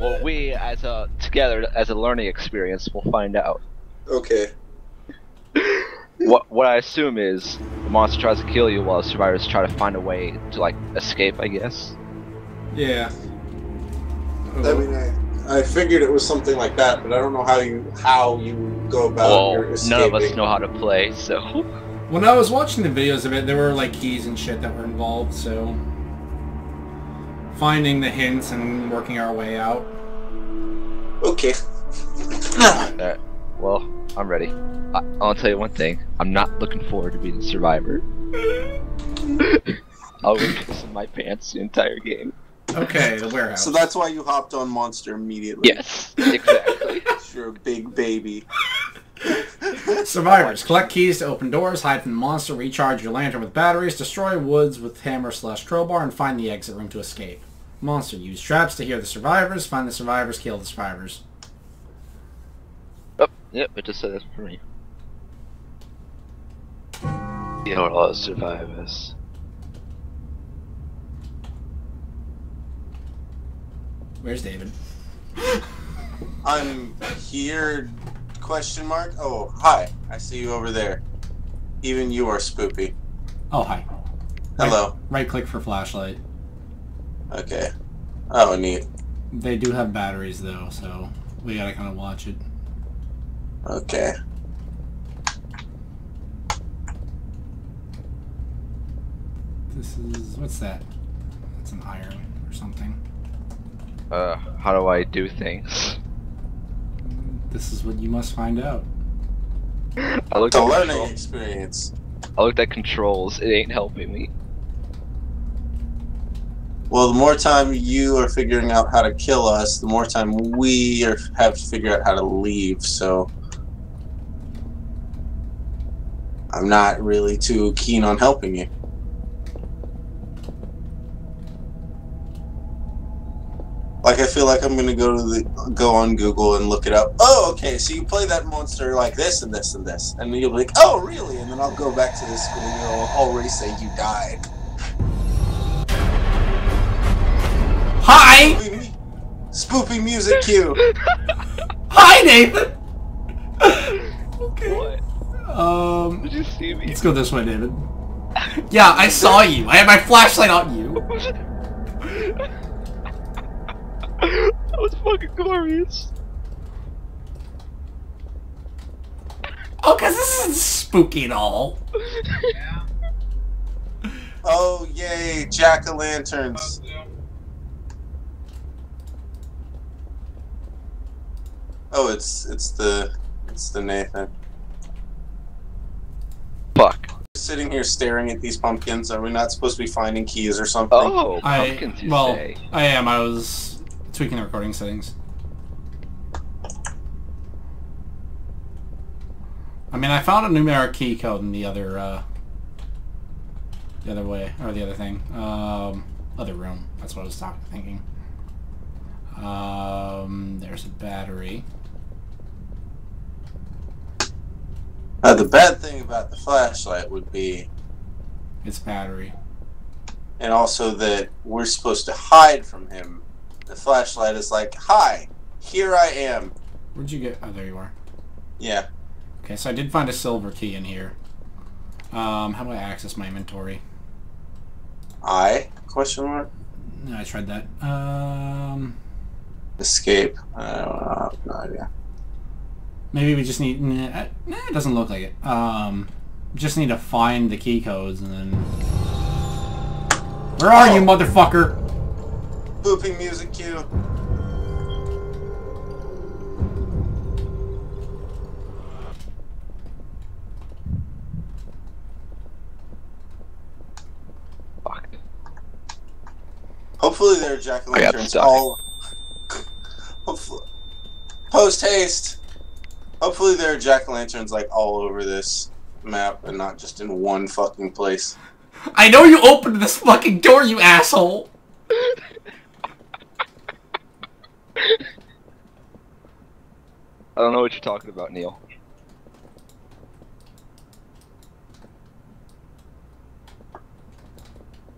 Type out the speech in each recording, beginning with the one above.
Well, we as a together as a learning experience we'll find out. Okay. What what I assume is the monster tries to kill you while the survivors try to find a way to like escape. I guess. Yeah. I mean, I, I figured it was something like that, but I don't know how you how you go about your well, escaping. none of us know how to play, so. When I was watching the videos of it, there were like keys and shit that were involved, so finding the hints and working our way out. Okay. Alright, well, I'm ready. I, I'll tell you one thing. I'm not looking forward to being a survivor. I'll be pissing my pants the entire game. Okay, the warehouse. So that's why you hopped on Monster immediately. Yes, exactly. You're a big baby. Survivors, collect keys to open doors, hide from the monster, recharge your lantern with batteries, destroy woods with hammer slash crowbar, and find the exit room to escape. Monster, use traps to hear the survivors, find the survivors, kill the survivors. oh, yep, it just said that for me. You're all survivors. Where's David? I'm here. Question mark. Oh, hi. I see you over there. Even you are spoopy. Oh, hi. Hello. Right click for flashlight. Okay. Oh, neat. They do have batteries though, so we gotta kind of watch it. Okay. This is what's that? That's an iron or something. Uh, how do I do things? This is what you must find out. I looked The at learning control- experience. I looked at controls. It ain't helping me. Well, the more time you are figuring out how to kill us, the more time we are, have to figure out how to leave. So I'm not really too keen on helping you. Like I feel like I'm gonna go to the go on Google and look it up. Oh, okay. So you play that monster like this and this and this, and you'll be like, oh, really? And then I'll go back to the screen and it'll already say you died. Hi! Spoopy, music cue. Hi, David! okay. What? Um, Did you see me? let's go this way, David. Yeah, I saw you. I had my flashlight on you. that was fucking glorious. Oh, cause this isn't spooky at all. Oh yay, jack o' lanterns. Oh, it's it's the it's the Nathan. Fuck. Sitting here staring at these pumpkins. Are we not supposed to be finding keys or something? Oh, I pumpkins, you well, say. I am. I was tweaking the recording settings. I mean, I found a numeric key code in the other, uh, the other way, or the other thing, um, other room. That's what I was talking, thinking. Um, there's a battery. Uh, the bad thing about the flashlight would be, It's battery. and also that we're supposed to hide from him. The flashlight is like, "Hi, here I am." Where'd you get? Oh, there you are. Yeah. Okay, so I did find a silver key in here. Um, how do I access my inventory? I question mark No, I tried that. Um, escape. I don't know. I have no idea. Maybe we just need. Nah, uh, nah, it doesn't look like it. Um, just need to find the key codes and then. Where are you, Oh. motherfucker? Booping music cue. Fuck. Hopefully there are jack o' I got lanterns stuck. all. Hopefully, post haste. Hopefully there are jack o' lanterns like all over this map and not just in one fucking place. I know you opened this fucking door, you asshole. I don't know what you're talking about, Neil.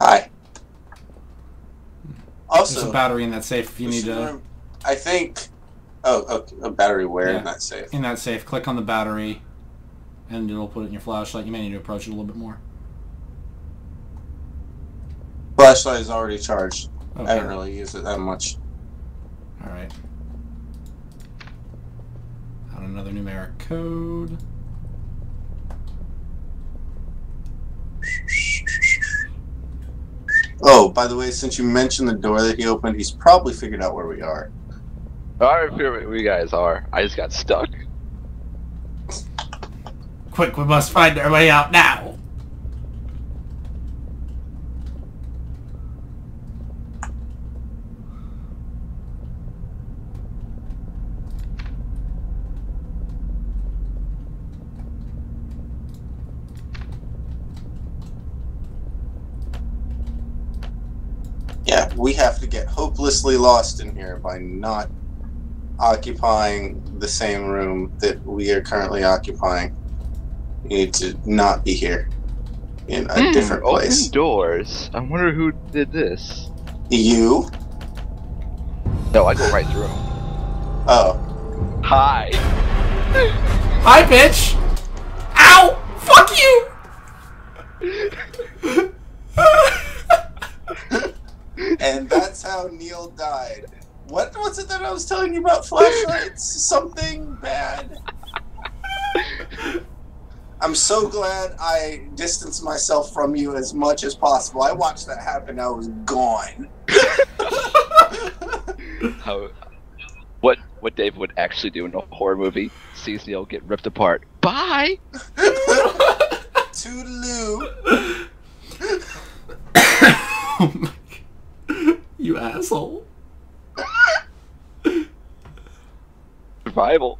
Hi. Also, There's a battery in that safe if you need to. rem- I think. Oh, okay, a battery where Yeah. in that safe? In that safe, click on the battery, and it'll put it in your flashlight. You may need to approach it a little bit more. Flashlight is already charged. Okay. I don't really use it that much. All right. Add another numeric code. Oh, by the way, since you mentioned the door that he opened, he's probably figured out where we are. Alright, where you guys are. I just got stuck. Quick, we must find our way out now. Yeah, we have to get hopelessly lost in here by not occupying the same room that we are currently occupying. We need to not be here in a Hmm, different place. Open doors. I wonder who did this. You? No, I go right through 'em. Oh. Hi. Hi, bitch! Ow! Fuck you! And that's how Neil died. What was it that I was telling you about flashlights? Something bad. I'm so glad I distanced myself from you as much as possible. I watched that happen. I was gone. How? What? What David would actually do in a horror movie? Sees Neil get ripped apart. Bye. Toodaloo. oh my God. You asshole. Survival.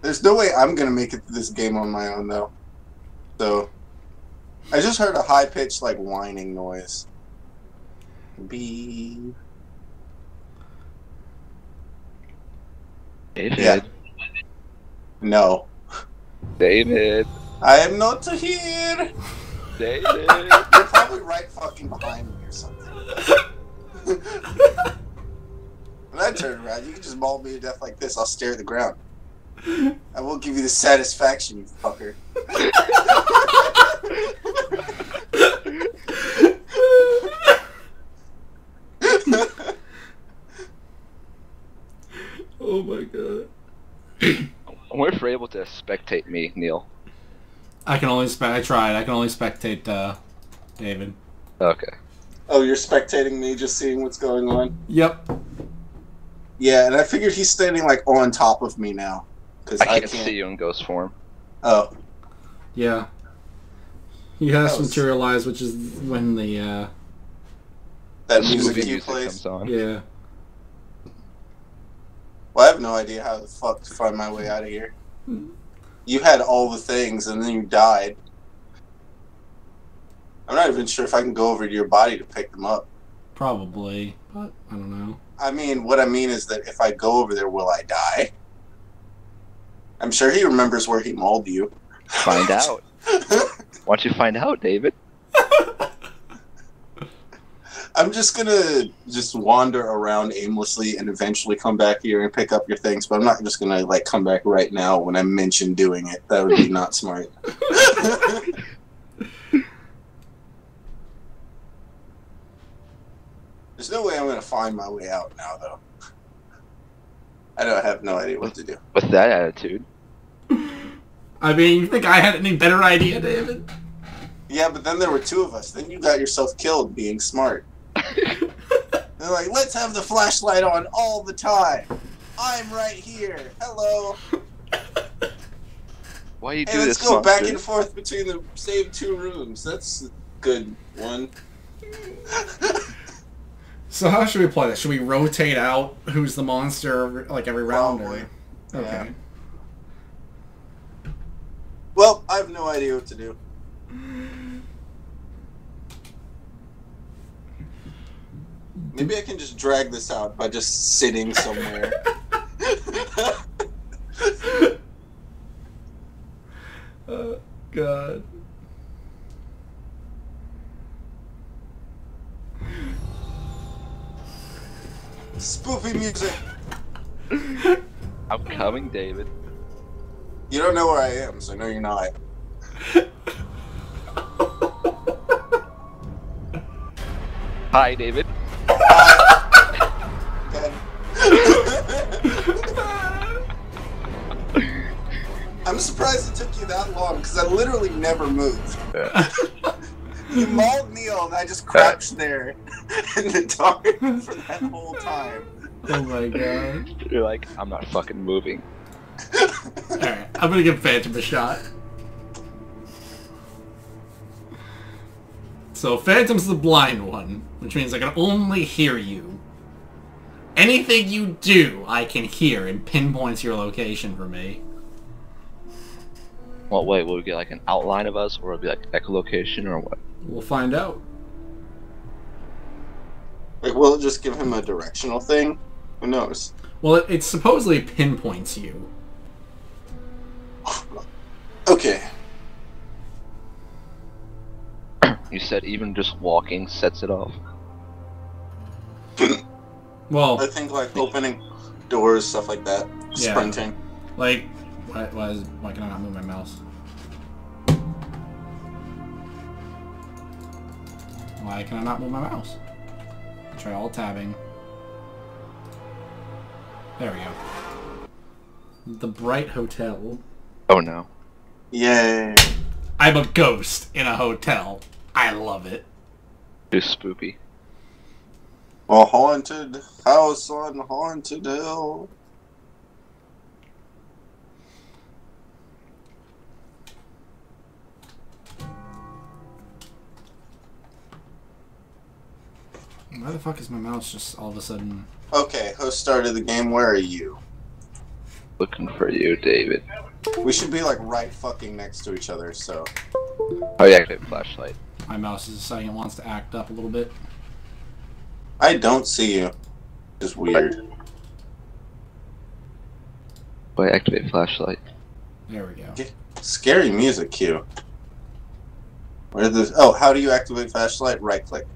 There's no way I'm gonna make it to this game on my own though. So I just heard a high pitched like whining noise. Be David. Yeah. no. David. I am not here. David. Turn around, you can just maul me to death like this. I'll stare at the ground. I won't give you the satisfaction, you fucker. Oh my god. I wonder if you're able to spectate me, Neil. I can only spec. I tried. I can only spectate uh, David. Okay. oh, you're spectating me, just seeing what's going on. Yep. Yeah, and I figured he's standing like on top of me now. Because I can't, see you in ghost form. Oh, Yeah. He has That was- materialized, which is when the uh, that The music movie you music plays. comes on. yeah. Well, I have no idea how the fuck to find my way out of here. You had all the things, and then you died. I'm not even sure if I can go over to your body to pick them up. Probably, but I don't know. I mean, what I mean is that if I go over there, will I die? I'm sure he remembers where he mauled you. Find out. Why don't you find out, David? I'm just gonna just wander around aimlessly and eventually come back here and pick up your things, but I'm not just gonna like come back right now when I mention doing it. That would be not smart. There's no way I'm gonna find my way out now, though. I don't have no idea what to do. With that attitude. I mean, you think I had any better idea, David? Yeah, but then there were two of us. Then you got yourself killed being smart. They're like, let's have the flashlight on all the time. I'm right here. Hello. Why you do Hey, let's this? go back and forth between the same two rooms. That's a good one. So how should we play this? Should we rotate out who's the monster like every round? Probably. Or... Okay. Yeah. well, I have no idea what to do. Maybe I can just drag this out by just sitting somewhere. Oh, God. Spoopy music. I'm coming, David. You don't know where I am, so no, you're not. Hi, David. I'm surprised it took you that long because I literally never moved. You mauled Neil and I just crouched there in the dark for that whole time. Oh my god. You're like, I'm not fucking moving. Alright, I'm gonna give Phantom a shot. So Phantom's the blind one, which means I can only hear you. Anything you do, I can hear and pinpoints your location for me. What way? Will we get like an outline of us, or will it be like echolocation, or what? We'll find out. Like, will it just give him a directional thing? Who knows? Well, it, it supposedly pinpoints you. Okay. You said even just walking sets it off. Well, I think like opening doors, stuff like that. Yeah. Sprinting. like, why, why, is, why can I not move my mouse? Why can I not move my mouse? Try alt tabbing. There we go. The Bright Hotel. Oh no. Yay. I'm a ghost in a hotel. I love it. Too spoopy. A haunted house on haunted hill. Why the fuck is my mouse just all of a sudden... Okay, host started the game. Where are you? Looking for you, David. We should be like right fucking next to each other. So Oh yeah, activate flashlight. My mouse is deciding it wants to act up a little bit. I don't see you. Just weird. Wait, activate flashlight. There we go. Scary music cue. Where the oh? How do you activate flashlight? Right click.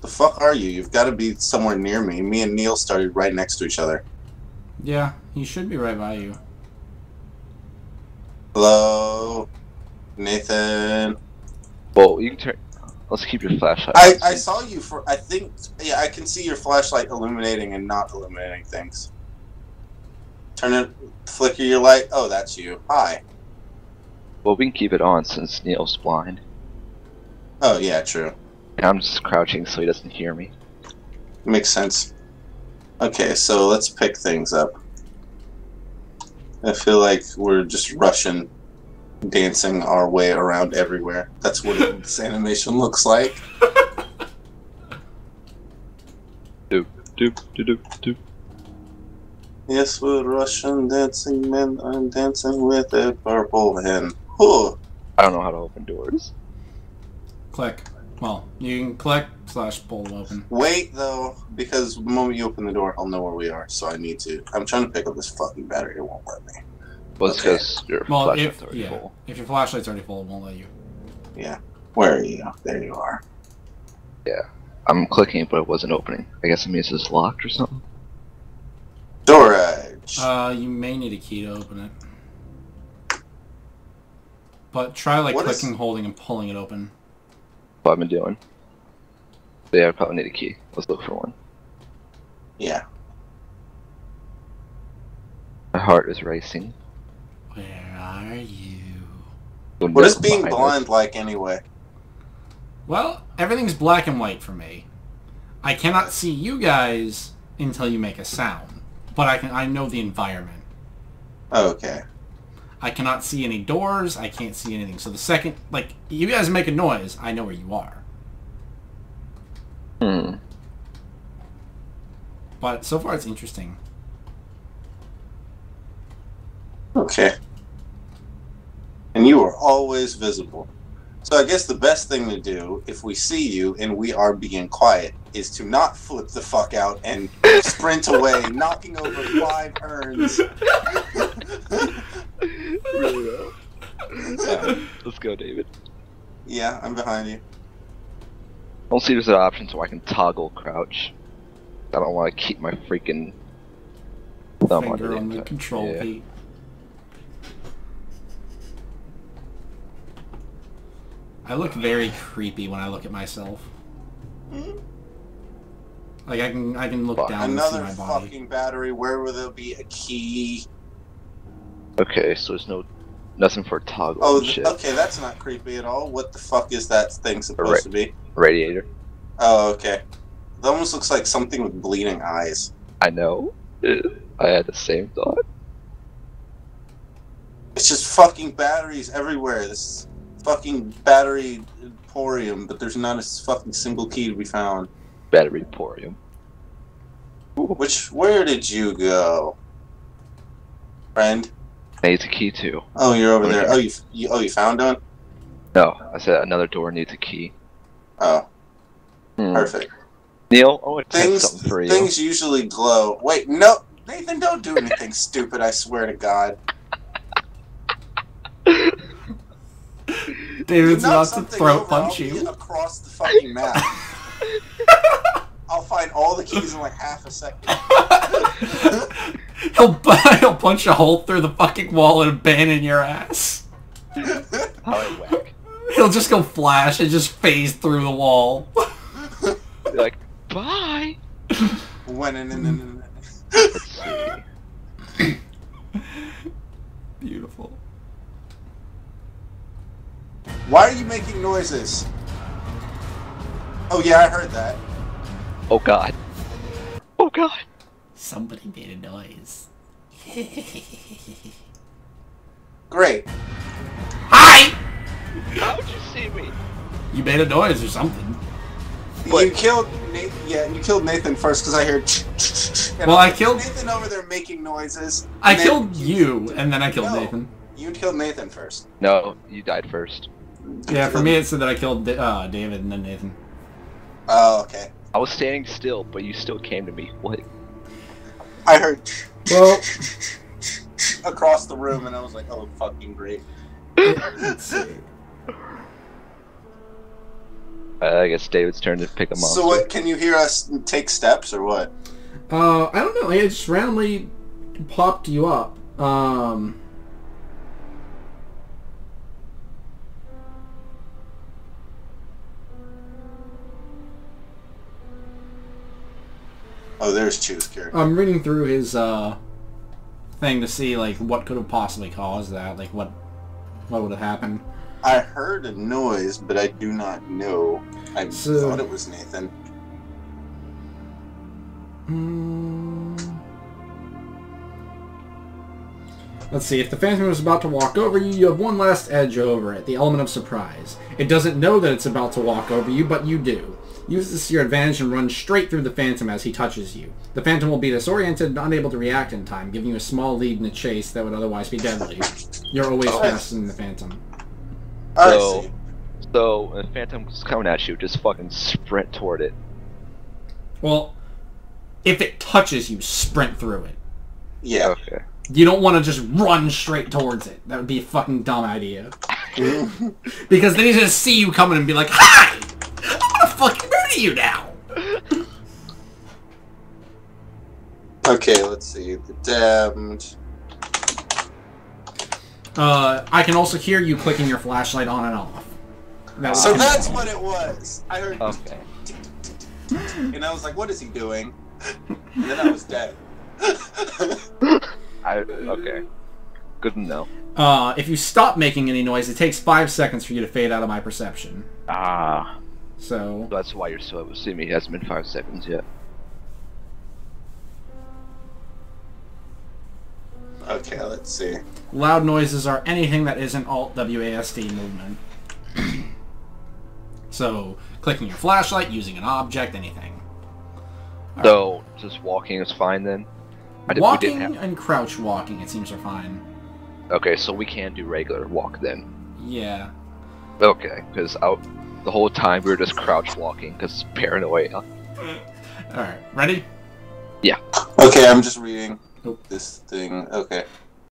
The fuck are you? You've got to be somewhere near me. Me and Neil started right next to each other. Yeah, he should be right by you. Hello, Nathan. Well, you can turn. Let's keep your flashlight. I, I saw you for I think yeah I can see your flashlight illuminating and not illuminating things. Turn it, flicker your light. Oh, that's you. Hi. Well, we can keep it on since Neil's blind. Oh yeah, true. And I'm just crouching so he doesn't hear me. Makes sense. Okay, so let's pick things up. I feel like we're just rushing, dancing our way around everywhere. That's what this animation looks like. Doop doop doop doop. Yes, we're Russian dancing men. I'm dancing with a purple hen. Whew. I don't know how to open doors. Click. Well, you can click slash pull them open. Wait though, because the moment you open the door, I'll know where we are. So I need to. I'm trying to pick up this fucking battery. It won't let me. Well, it's Okay. because your Well, flashlight's if already yeah, full. if your flashlight's already full, it won't let you. Yeah. Where are you? There you are. Yeah. I'm clicking, but it wasn't opening. I guess it means it's locked or something. Storage. Uh, you may need a key to open it. But try like What is- clicking, holding, and pulling it open. What I've been doing. But yeah, I probably need a key. Let's look for one. yeah. My heart is racing. Where are you? The What is milk being behind us. blind like anyway? Well, everything's black and white for me. I cannot see you guys until you make a sound, but I can. I know the environment. Okay. I cannot see any doors. I can't see anything. So the second, like, you guys make a noise, I know where you are. Hmm. But so far, it's interesting. Okay. And you are always visible. So I guess the best thing to do if we see you and we are being quiet is to not flip the fuck out and sprint away, knocking over five urns. really well. Yeah, let's go, David. yeah, I'm behind you. don't see there's an option so I can toggle crouch. I don't want to keep my freaking thumb Finger under on the control Yeah. key. I look very creepy when I look at myself. Hmm? Like I can I can look Fuck. down Another and see my body. fucking battery. Where will there be a key? Okay, so there's no nothing for toggle Oh, okay, that's not creepy at all. What the fuck is that thing supposed to be? Radiator. Oh, okay. That almost looks like something with bleeding eyes. I know. Uh, I had the same thought. It's just fucking batteries everywhere. This fucking battery emporium, but there's not a fucking single key to be found. Battery Porium. Which, where did you go, friend? Needs a key too. Oh, you're over Over there. Oh, you, you oh you found one. No, I said another door needs a key. Oh, Hmm. perfect. Neil, I want Things something for you. things usually glow. Wait, no, Nathan, don't do anything stupid. I swear to God. David's about to something throat punch you. across the fucking map. I'll find all the keys in like half a second. He'll he'll punch a hole through the fucking wall and abandon your ass. Oh, Whack. He'll just go flash and just phase through the wall. Be like, bye. when in, in, in, in. Let's see. Beautiful. Why are you making noises? Oh yeah, I heard that. Oh god. Oh god. Somebody made a noise. Great. Hi! How'd you see me? You made a noise or something. But- you killed Nathan. Yeah, you killed Nathan first because I heard. and Well, I'm I killed- Nathan over there making noises. I killed you, and then I killed No. Nathan. You killed Nathan first. No, you died first. Yeah, for me it said that I killed uh, David and then Nathan. Oh, okay. I was standing still, but you still came to me. What? I heard Well, across the room, and I was like, "Oh, fucking great." Uh, I guess David's turn to pick a monster. So, what? Can you hear us take steps or what? Uh, I don't know. It just randomly popped you up. Um, Oh, there's Chew's character. I'm reading through his uh thing to see like what could have possibly caused that. Like what what would have happened. I heard a noise, but I do not know. I So- thought it was Nathan. Hmm. Let's see, if the Phantom is about to walk over you, you have one last edge over it, the element of surprise. It doesn't know that it's about to walk over you, but you do. Use this to your advantage and run straight through the Phantom as he touches you. The Phantom will be disoriented and unable to react in time, giving you a small lead in a chase that would otherwise be deadly. You're always Oh. faster than the Phantom. I So- see. So, when the Phantom's coming at you, just fucking sprint toward it. Well, if it touches you, sprint through it. Yeah. Okay. You don't want to just run straight towards it. That would be a fucking dumb idea. Because then he's gonna see you coming and be like, Hi! I'm gonna you now! okay, let's see. The damned. Uh, I can also hear you clicking your flashlight on and off. That So that's what it was. I heard, Okay. and I was like, "What is he doing?" And then I was dead. I okay. Good to know. Uh, if you stop making any noise, it takes five seconds for you to fade out of my perception. Ah, So, that's why you're so able to see me. It hasn't been five seconds yet. okay, let's see. loud noises are anything that isn't Alt WASD movement. so, clicking your flashlight, using an object, anything. So, just walking is fine then. I did, Walking have. and crouch walking, it seems are fine. Okay, so we can do regular walk then. Yeah. Okay, because the whole time we were just crouch walking because paranoia. Alright, ready? Yeah. Okay, I'm just reading this thing. Okay.